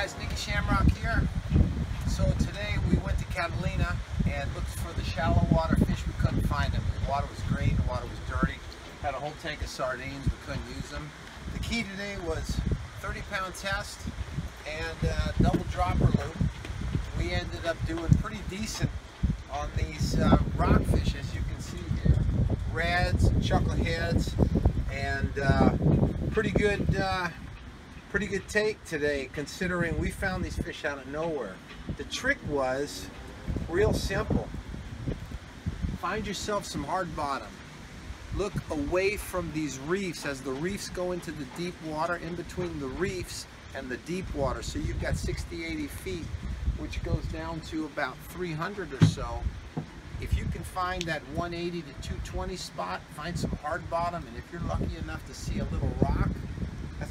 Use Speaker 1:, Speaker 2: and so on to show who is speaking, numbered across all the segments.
Speaker 1: Shamrock here. So today we went to Catalina and looked for the shallow water fish. We couldn't find them. The water was green, the water was dirty. Had a whole tank of sardines, we couldn't use them. The key today was 30 pound test and uh, double dropper loop. We ended up doing pretty decent on these uh, rockfish as you can see here. Reds, chuckleheads, and uh, pretty good uh, pretty good take today considering we found these fish out of nowhere. The trick was real simple. Find yourself some hard bottom. Look away from these reefs as the reefs go into the deep water in between the reefs and the deep water. So you've got 60, 80 feet, which goes down to about 300 or so. If you can find that 180 to 220 spot, find some hard bottom, and if you're lucky enough to see a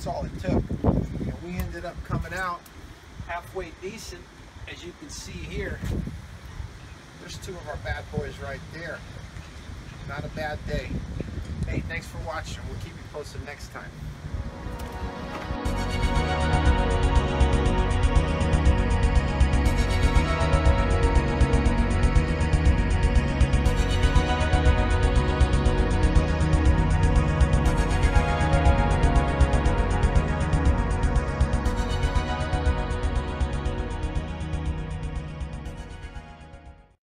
Speaker 1: all it took. And we ended up coming out halfway decent, as you can see here. There's two of our bad boys right there. Not a bad day. Hey, thanks for watching. We'll keep you posted next time.